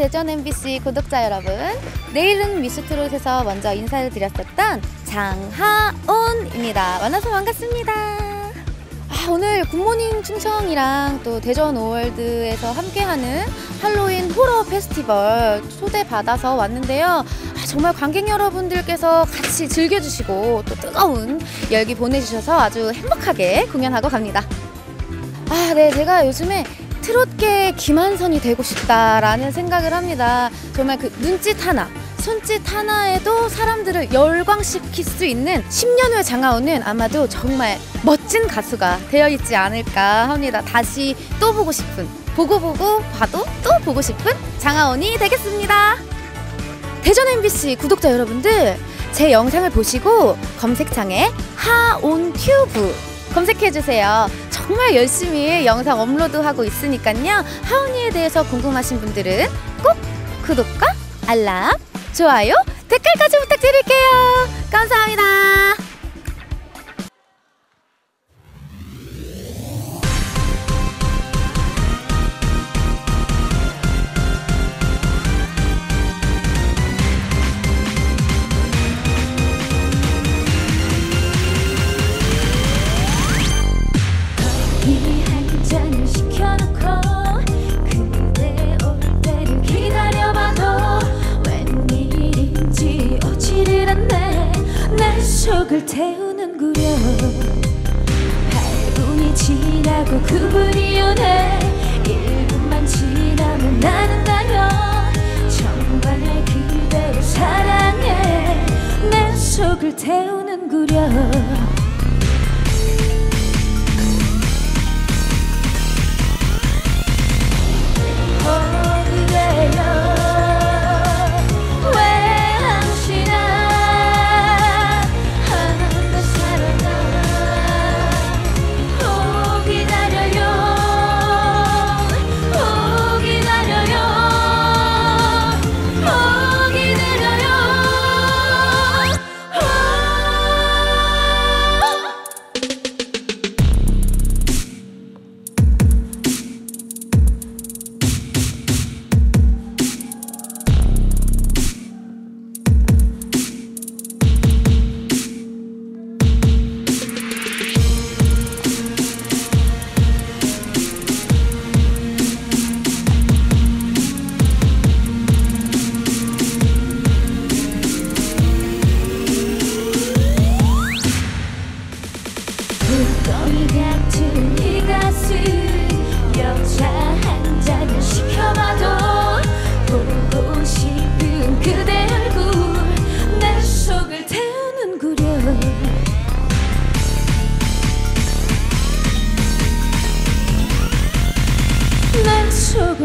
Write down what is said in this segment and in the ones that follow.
대전 MBC 구독자 여러분. 내일은 미스트롯에서 먼저 인사를 드렸었던 장하온입니다. 만나서 반갑습니다. 아, 오늘 굿모닝 충청이랑 또 대전 오월드에서 함께하는 할로윈 호러 페스티벌 초대받아서 왔는데요. 아, 정말 관객 여러분들께서 같이 즐겨주시고 또 뜨거운 열기 보내주셔서 아주 행복하게 공연하고 갑니다. 아, 네, 제가 요즘에 트롯계 김한선이 되고 싶다라는 생각을 합니다. 정말 그 눈짓 하나, 손짓 하나에도 사람들을 열광시킬 수 있는 10년 후의 장하온은 아마도 정말 멋진 가수가 되어 있지 않을까 합니다. 다시 또 보고 싶은, 보고 보고 봐도 또 보고 싶은 장하온이 되겠습니다. 대전 MBC 구독자 여러분들, 제 영상을 보시고 검색창에 하온 튜브 검색해 주세요. 정말 열심히 영상 업로드하고 있으니까요. 하온이에 대해서 궁금하신 분들은 꼭 구독과 알람, 좋아요, 댓글까지 부탁드릴게요. 감사합니다. 내속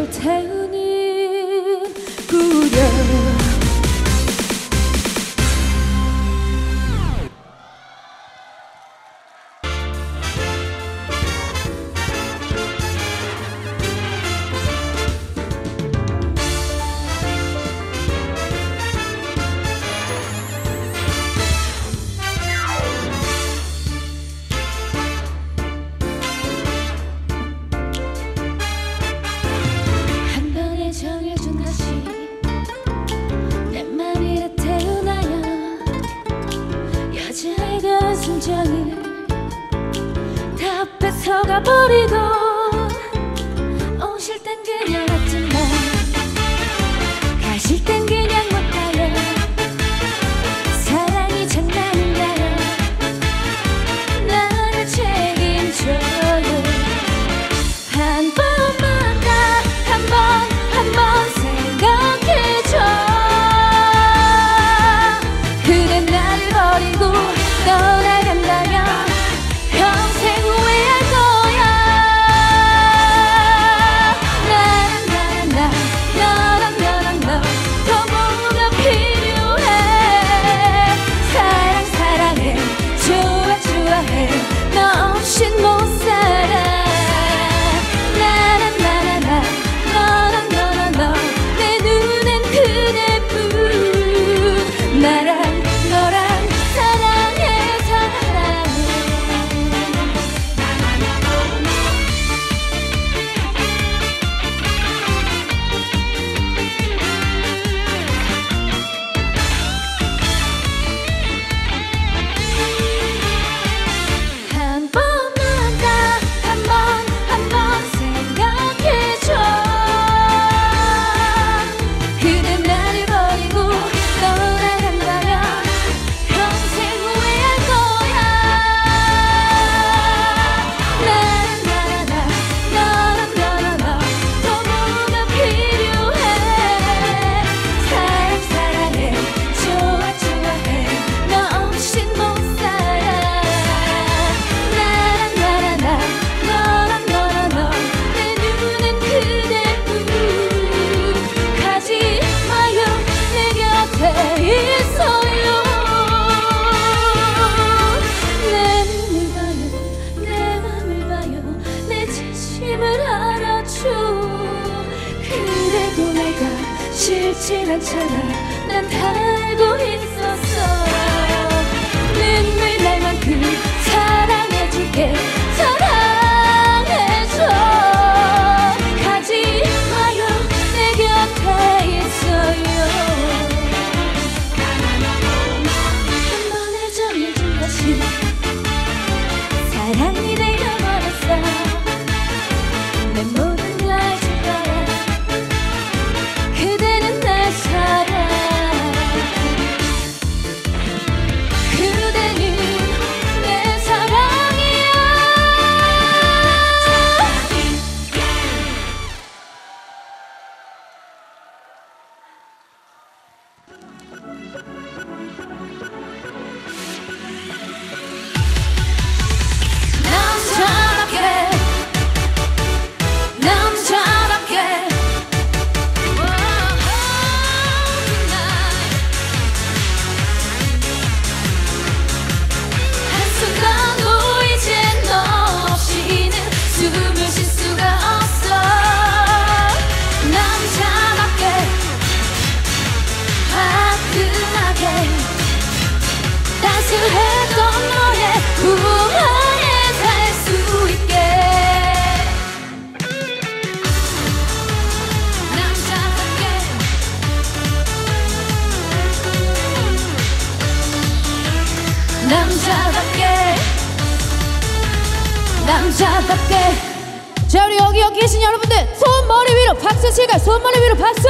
남자답게. 자 우리 여기 여기 계신 여러분들 손머리 위로 박수 칠까 손머리 위로 박수!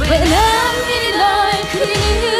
왜 남이 널 그리는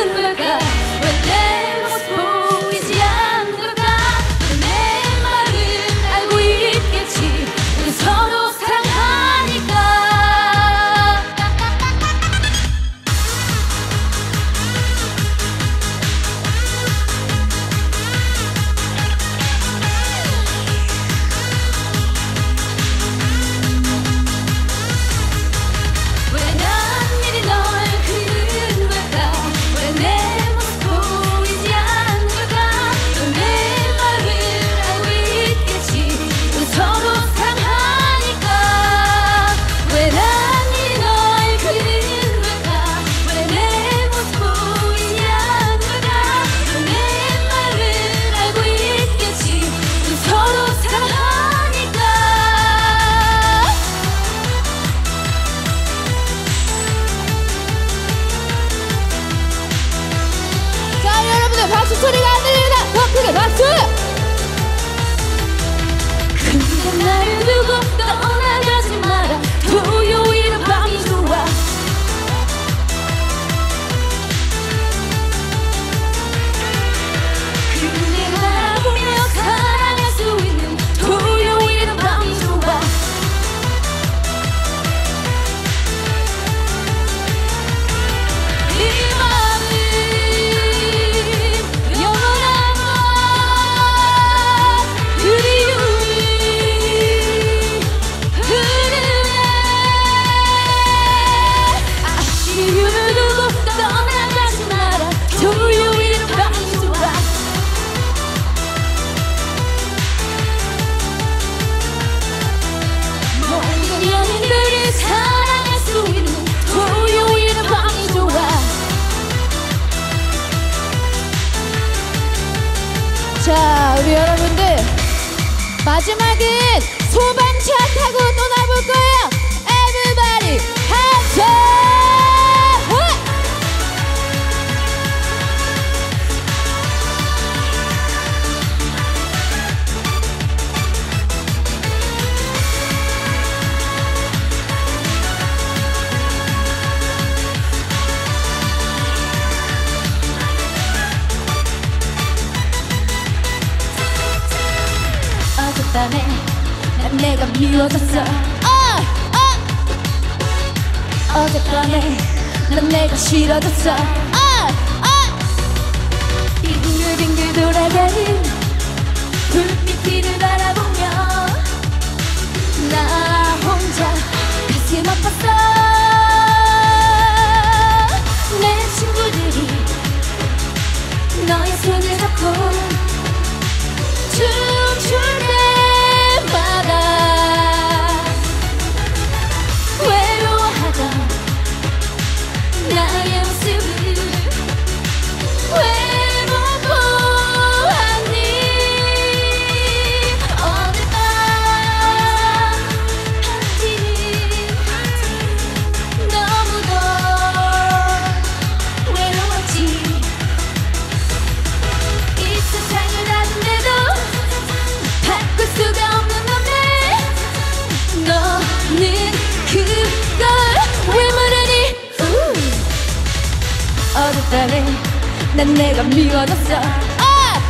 내가 미워졌어 아!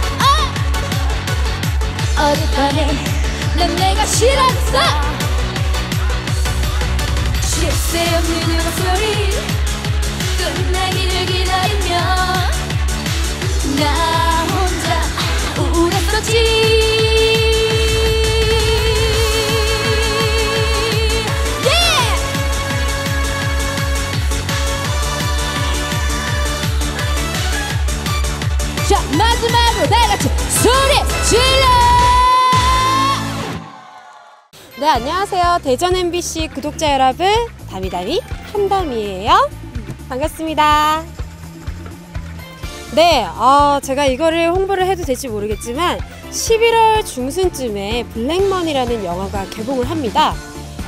아! 어젯밤에 난 내가 싫어졌어 쉴새 없는 이 목소리 끝나기를 기다리며 나 혼자 우울했었지 소리 질러 네, 안녕하세요. 대전 MBC 구독자 여러분, 다미다미 한담이에요. 반갑습니다. 네, 어, 제가 이거를 홍보를 해도 될지 모르겠지만 11월 중순쯤에 블랙머니라는 영화가 개봉을 합니다.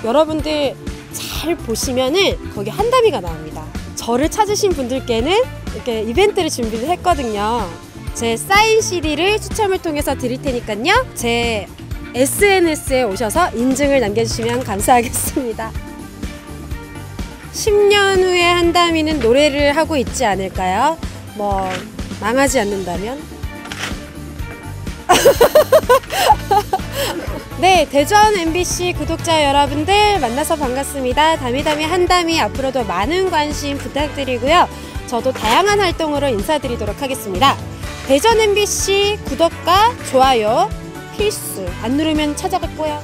여러분들 잘 보시면은 거기 한담이가 나옵니다. 저를 찾으신 분들께는 이렇게 이벤트를 준비를 했거든요. 제 사인 CD를 추첨을 통해서 드릴 테니까요. 제 SNS에 오셔서 인증을 남겨주시면 감사하겠습니다. 10년 후에 한다미는 노래를 하고 있지 않을까요? 뭐 망하지 않는다면? 네, 대전 MBC 구독자 여러분들 만나서 반갑습니다. 다미다미 한다미 앞으로도 많은 관심 부탁드리고요. 저도 다양한 활동으로 인사드리도록 하겠습니다. 대전 MBC 구독과 좋아요 필수. 안 누르면 찾아갈 거야.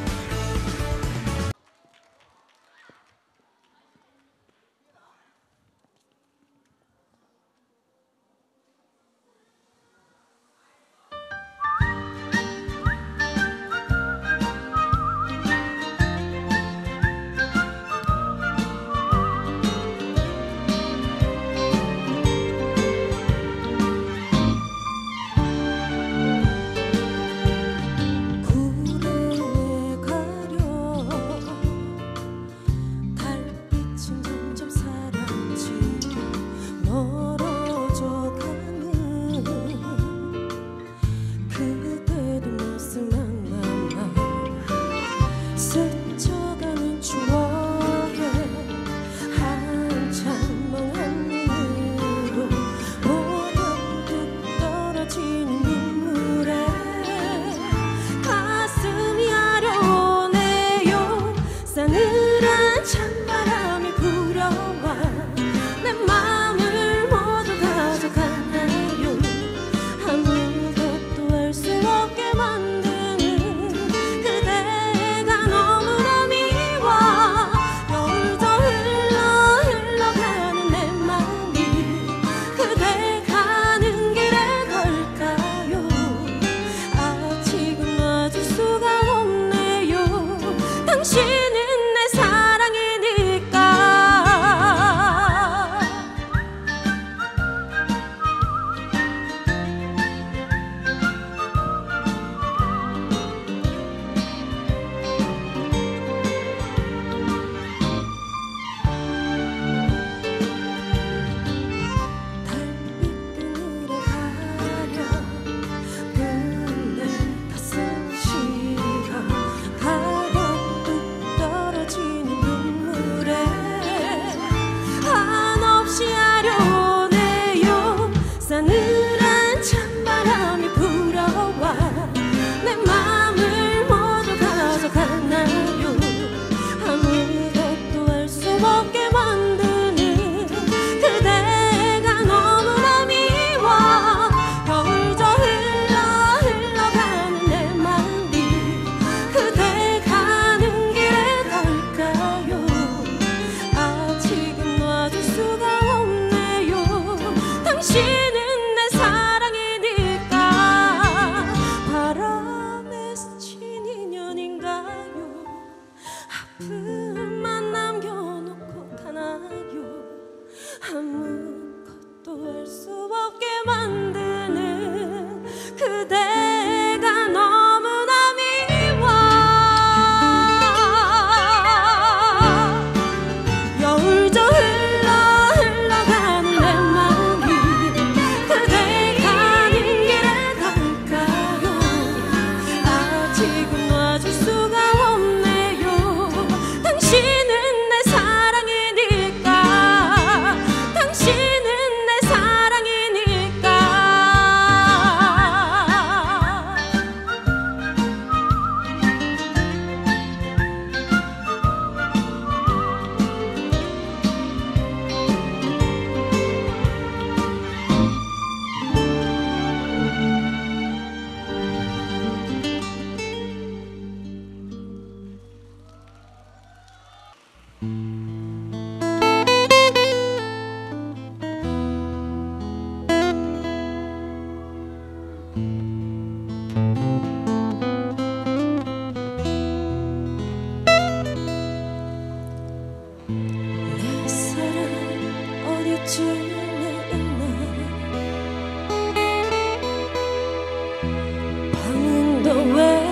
the way.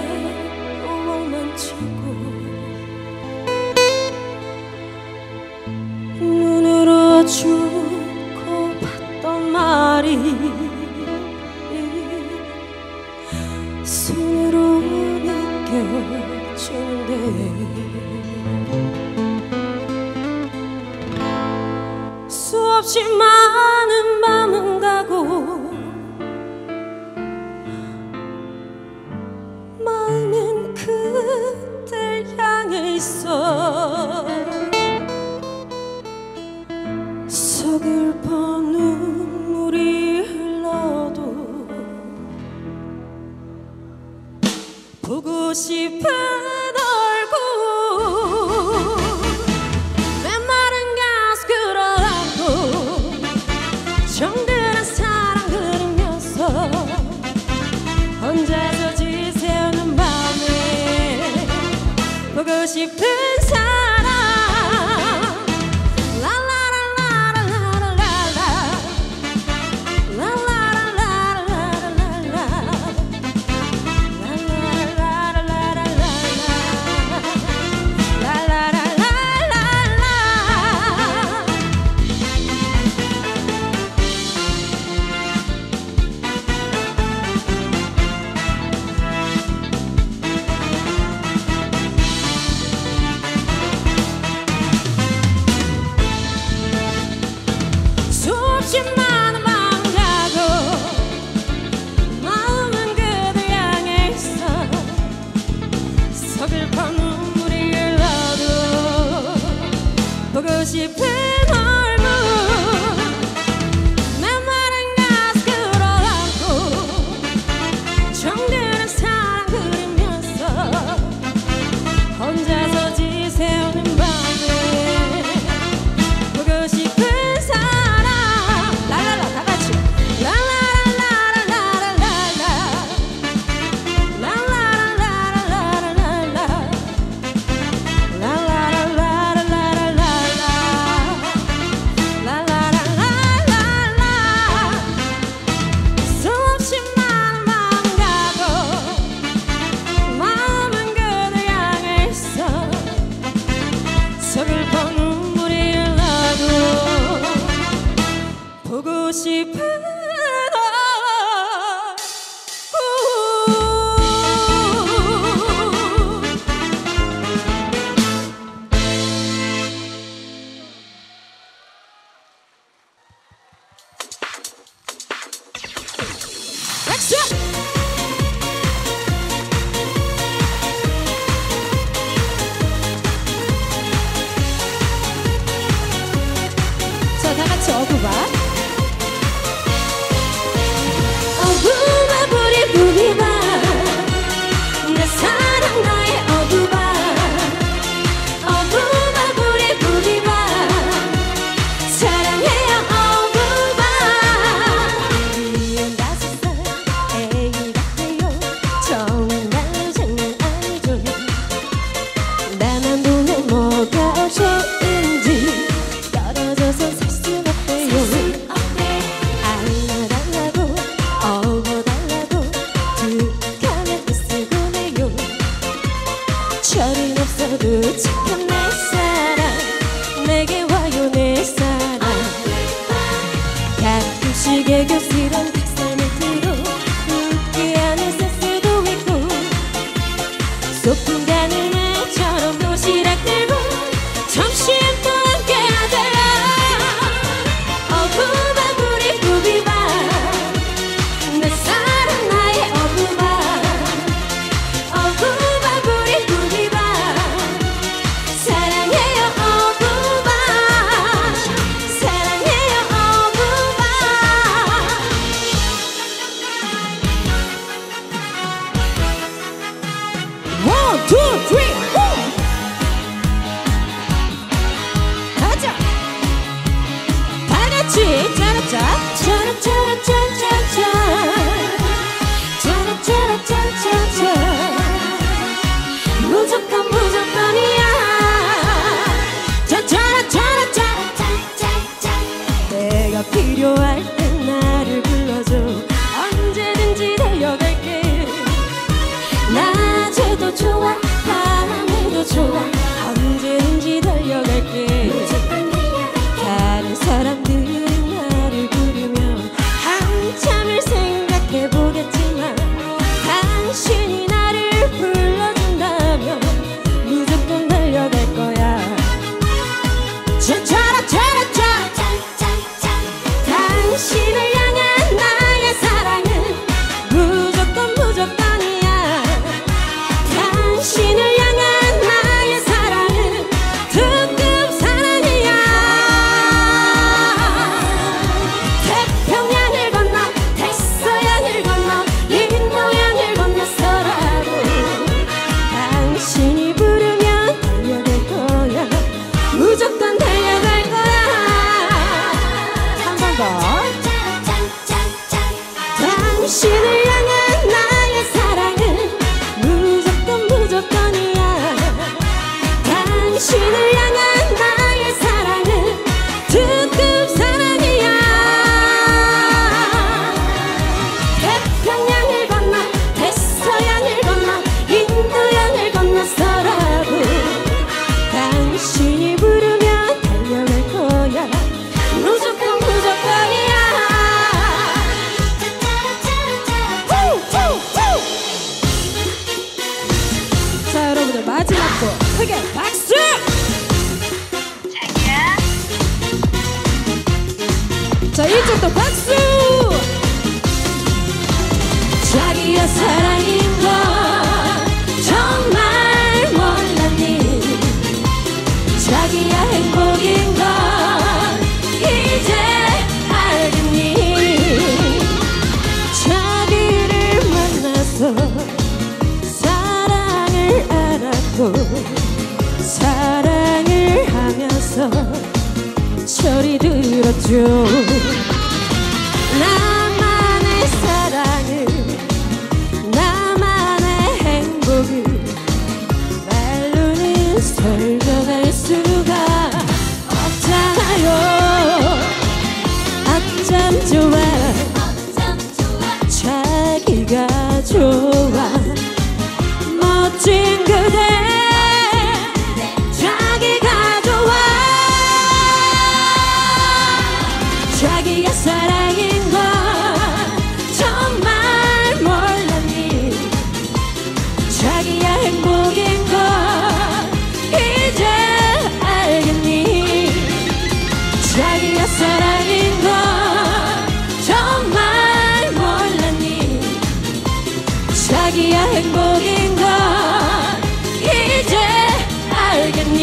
giấc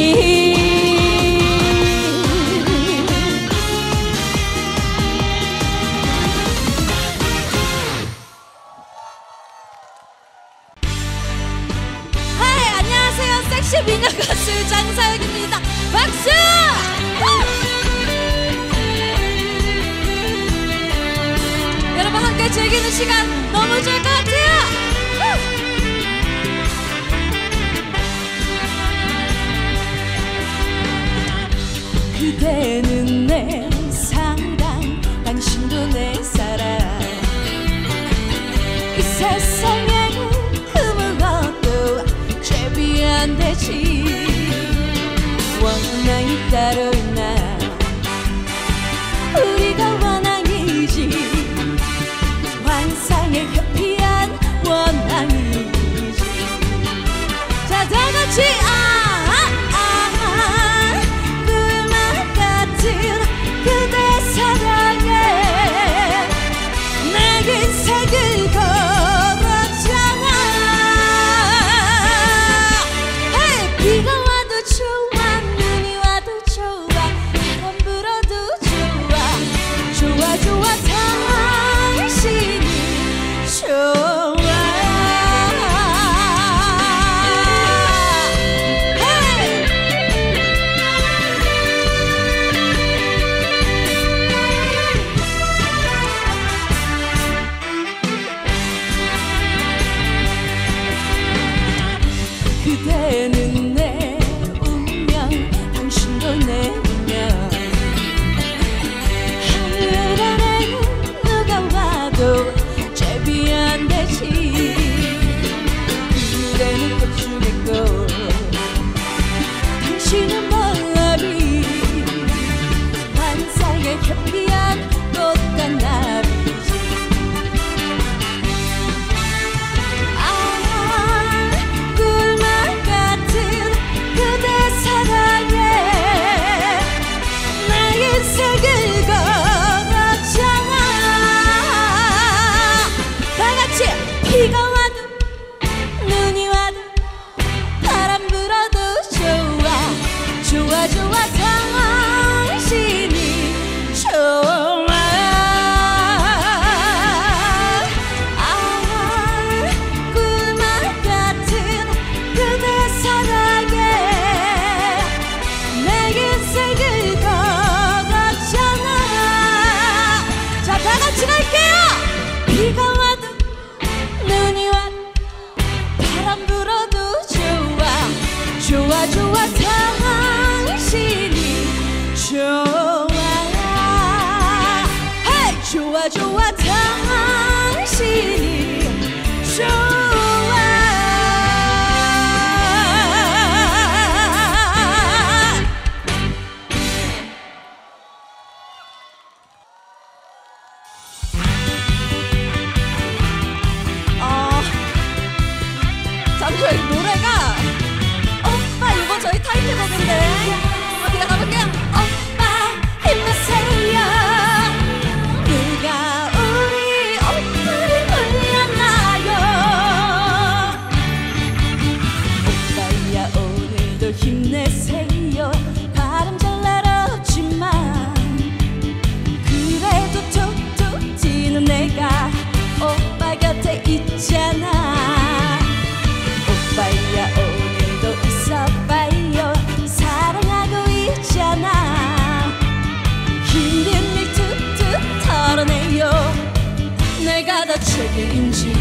알 내가 다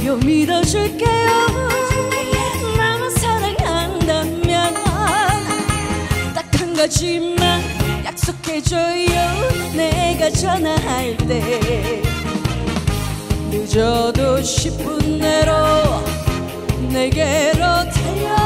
믿어요 믿어줄게요. 나만 사랑한다면 딱 한 가지만 약속해줘요. 내가 전화할 때 늦어도 10분 내로 내게로 달려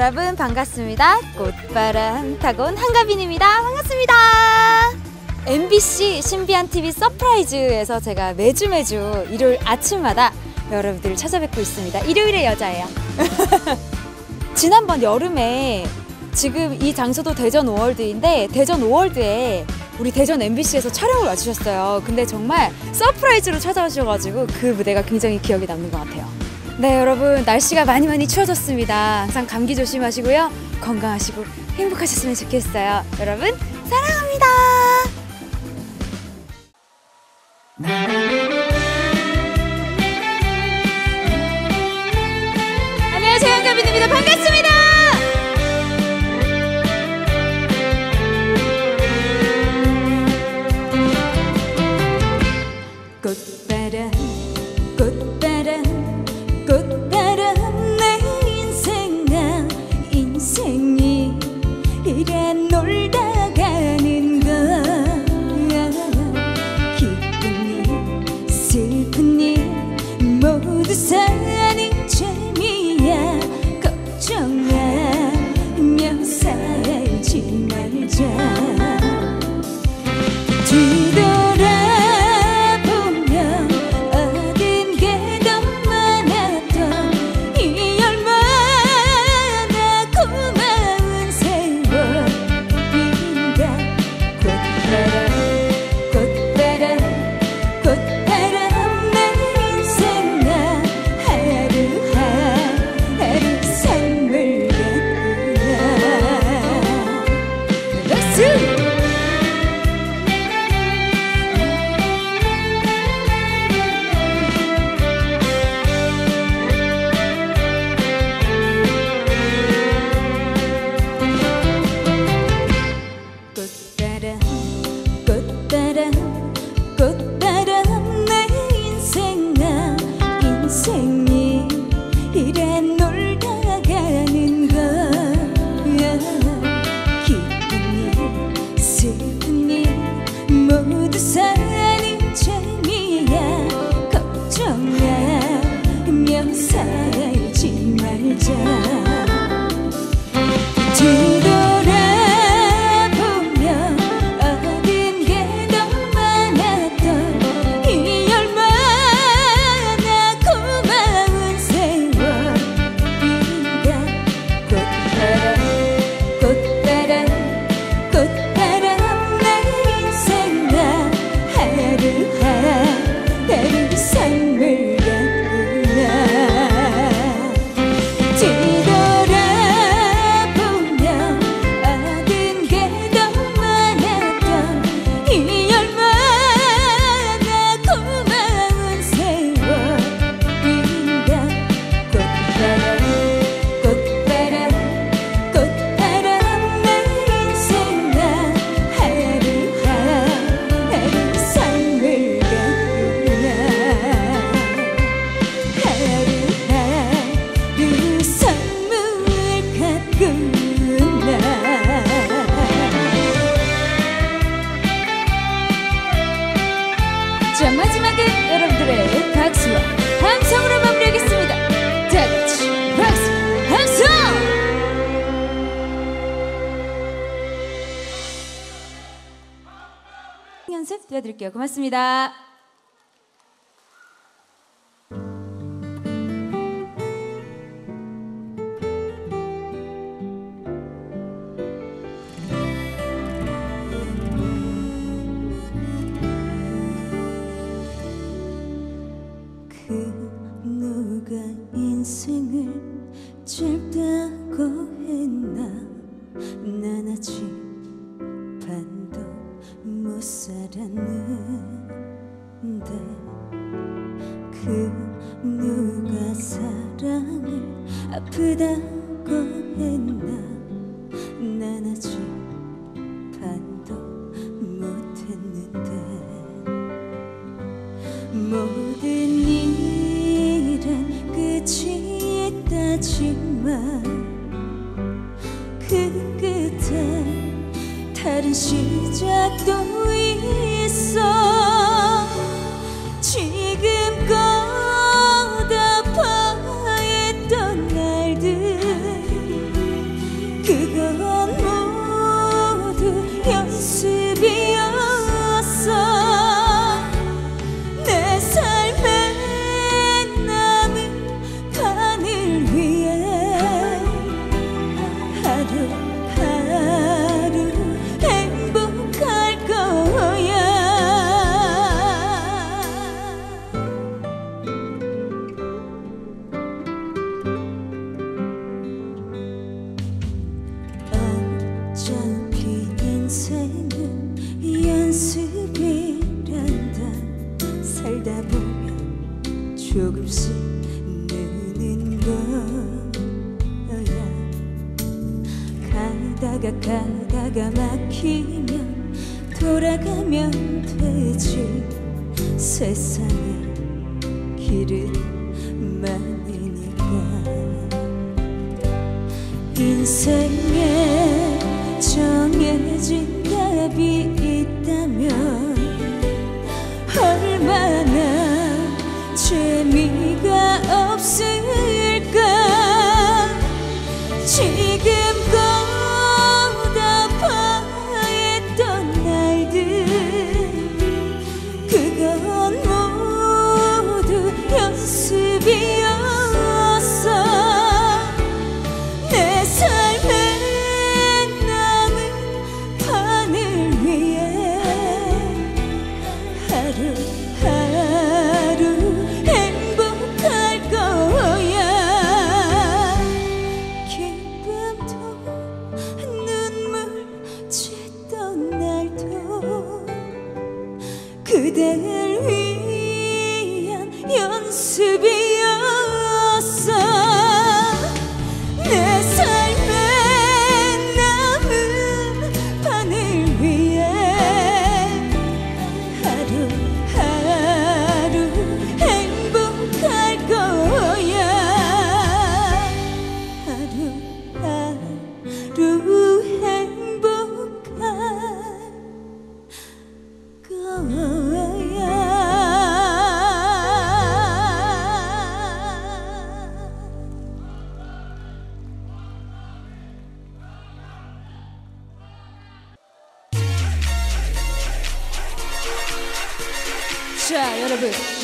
여러분 반갑습니다. 꽃바람 타고 온 한가빈입니다. 반갑습니다. MBC 신비한 TV 서프라이즈에서 제가 매주 매주 일요일 아침마다 여러분들을 찾아뵙고 있습니다. 일요일의 여자예요. 지난번 여름에 지금 이 장소도 대전 오월드인데 대전 오월드에 우리 대전 MBC에서 촬영을 와주셨어요. 근데 정말 surprise로 찾아오셔가지고 그 무대가 굉장히 기억에 남는 것 같아요. 네, 여러분 날씨가 많이 많이 추워졌습니다. 항상 감기 조심하시고요. 건강하시고 행복하셨으면 좋겠어요. 여러분 사랑합니다. death. 고맙습니다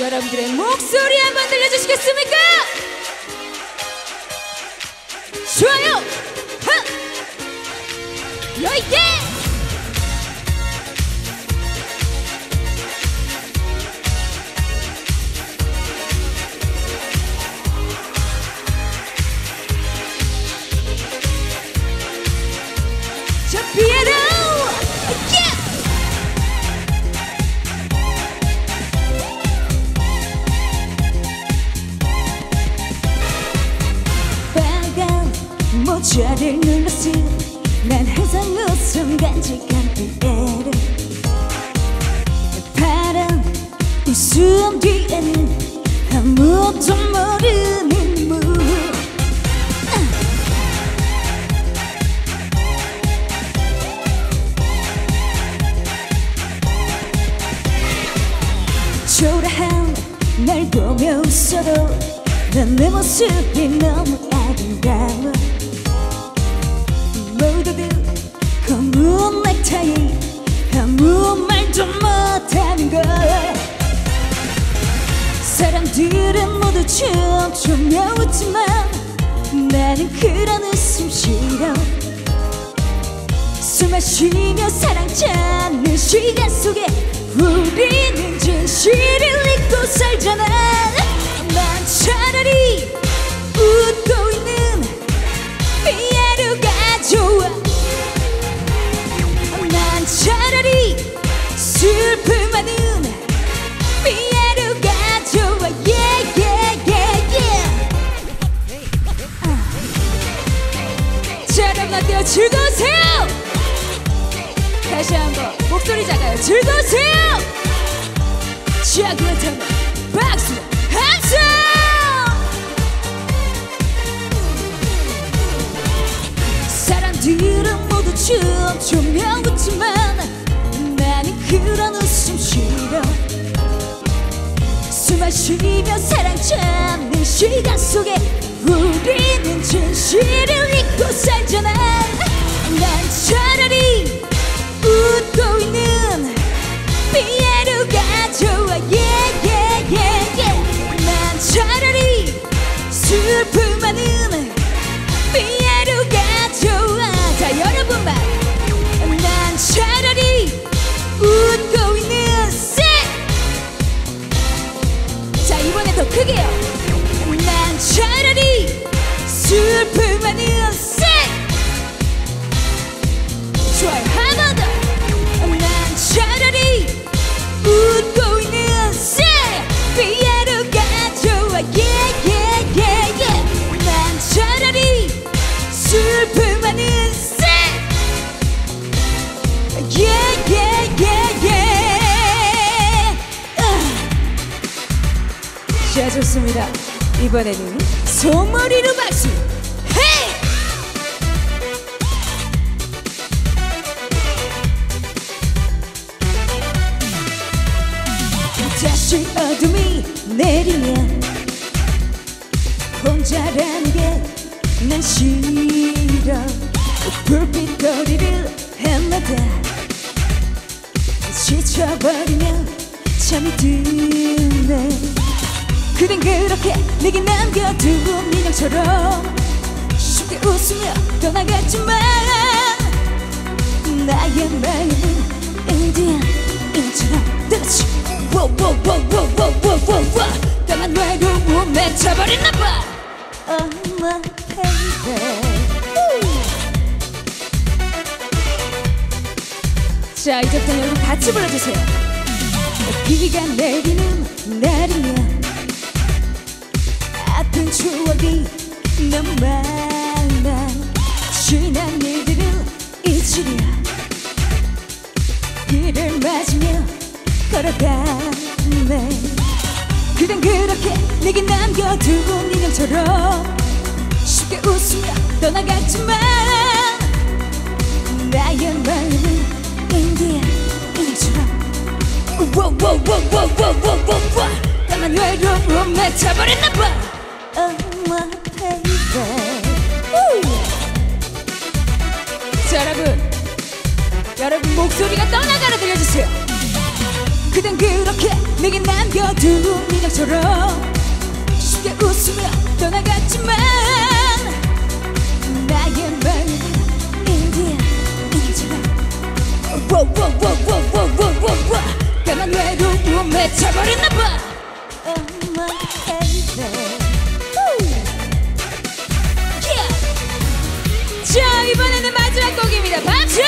여러분, 여러분들의 목소리 한번 들려주시겠습니까? 즐거우세요? 다시 한번 목소리 작아요. 즐거우세요? 자, 그렇다면 박수 함성! 사람들은 모두 춤추며 웃지만 나는 그런 웃음 싫어 숨 마시며 사랑 찾는 시간 속에 우리는 진실을 잊고 살잖아 난 차라리 웃고 있는 피아노가 좋아. Yeah yeah yeah 많은 피아노가 좋아. 자 여러분만 난 차라리 웃고 있는 셋! 자 이번에 더 크게요 좋습니다. 이번에는 손머리로 박수! 헤이! 다시 어둠이 내리면 혼자라는 게난 싫어 불빛 거리를 헤매다 지쳐버리면 잠이 드네 그댄 그렇게 내게 남겨둔 인형처럼 쉽게 웃으며 떠나갔지만 나의 마음은 인디안 인처럼 뜨지 워워워워워워워워. 까만 외로움에 차버렸나봐. Oh my baby 자 이제부터 여러분 같이 불러주세요. 비가 내리는 날이면 아픈 추억이 너무 많아. 지난 일들을 잊으려 비를 맞으며 걸어가네. 그댄 그렇게 내게 남겨두고 인형처럼 쉽게 웃으며 떠나갔지만 나의 마음은 인디야 인형처럼. 우와 우와 우와 우와 우와 우와 우와. 나만 외로움에 차버렸나봐. 자 여러분. 여러분 목소리가 떠나가라 들려주세요. 그댄 그렇게 내게 남겨둔 인형처럼 쉽게 웃으며 떠나갔지만 나의 마음은 인디야 인형처럼 워워워워워워워워. 까만 외로움에 차버렸나봐. Oh my baby 축복입니다. 박수!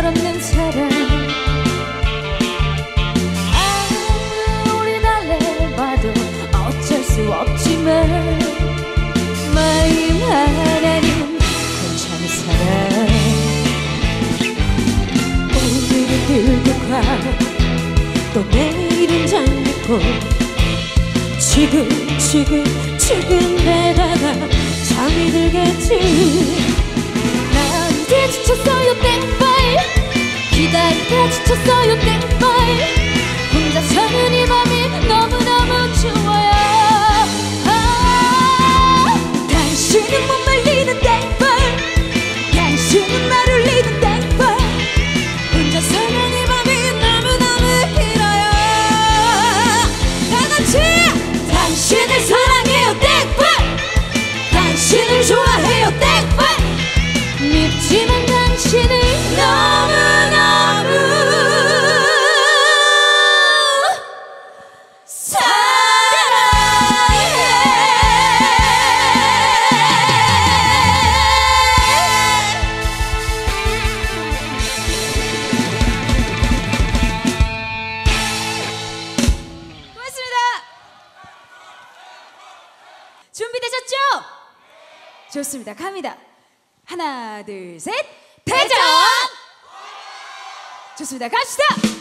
철없는 사람 아무리 달래봐도 어쩔 수 없지만 마음 하나는 괜찮은 사랑 오늘은 들고 가또 내일은 장미꽃 지금 지금 지금 내다가 잠이 들겠지. 난 이제 지쳤어요 땡벌 기다리다 지쳤어요 땡벌 혼자 사는 이 밤이 너무너무 추워요. 아, 당신은 못 말리는 땡 좋습니다. 갑시다.